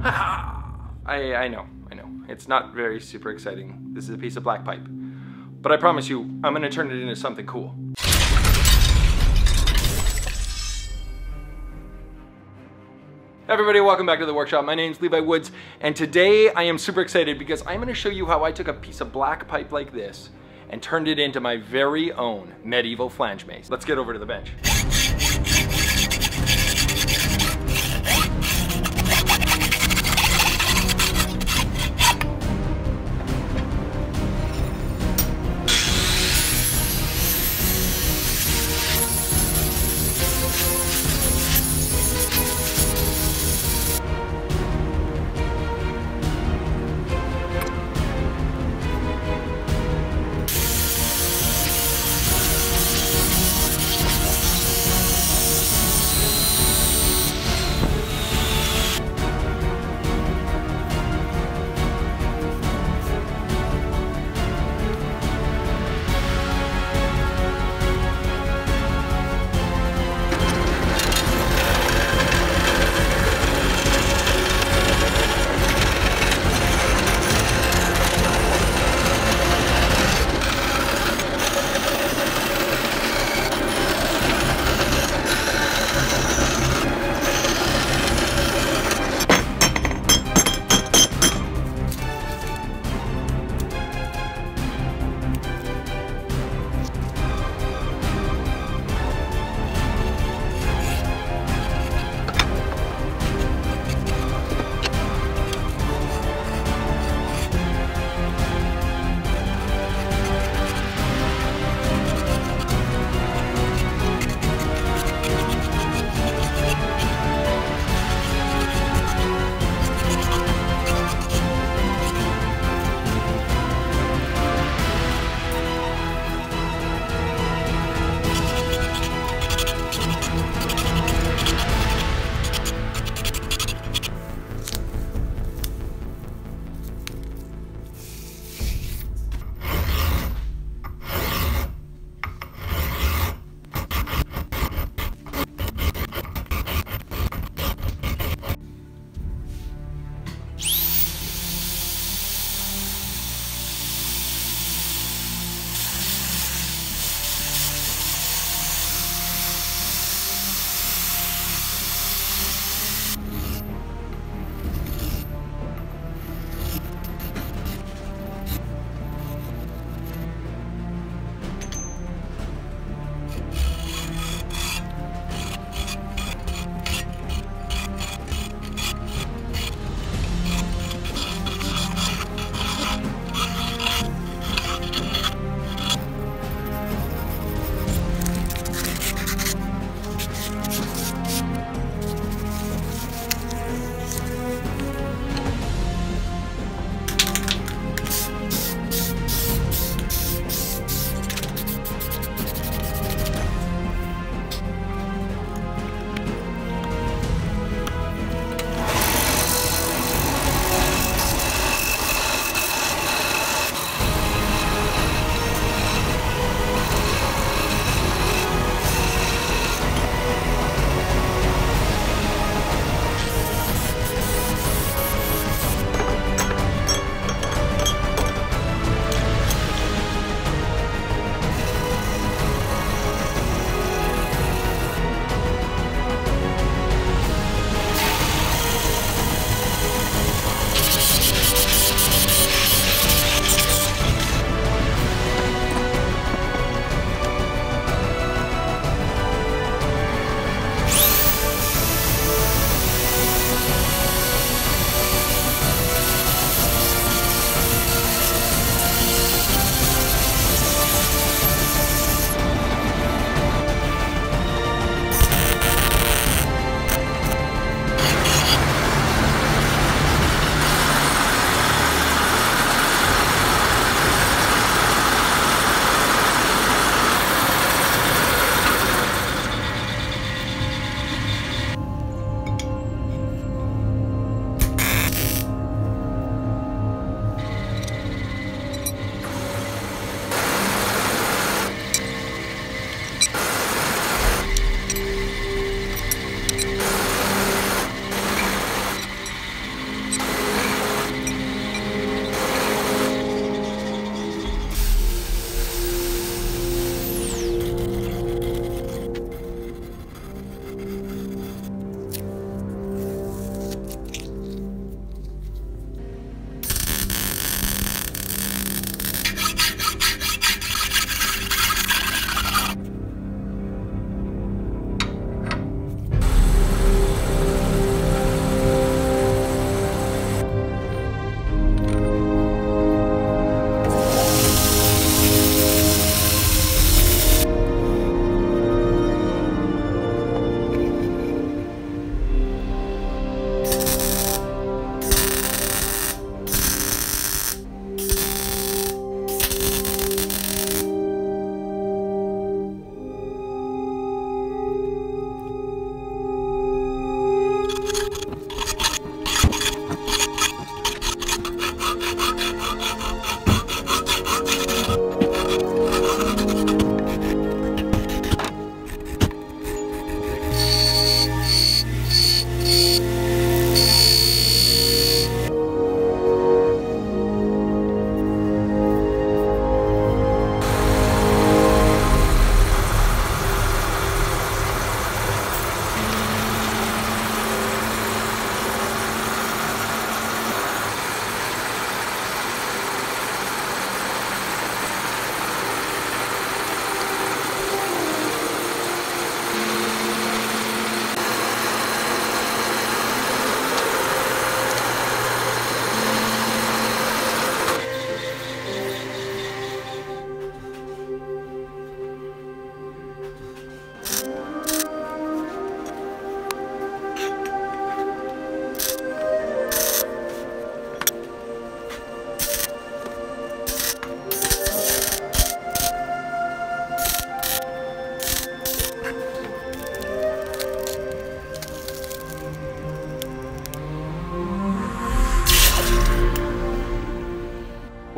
I, I know, I know. It's not very super exciting. This is a piece of black pipe. But I promise you, I'm gonna turn it into something cool. Everybody, welcome back to the workshop. My name's Levi Woods, and today I am super excited because I'm gonna show you how I took a piece of black pipe like this and turned it into my very own medieval flange mace. Let's get over to the bench.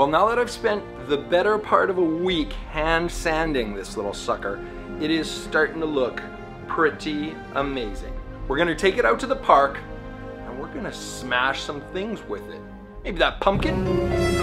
Well, now that I've spent the better part of a week hand sanding this little sucker, it is starting to look pretty amazing. We're gonna take it out to the park and we're gonna smash some things with it. Maybe that pumpkin?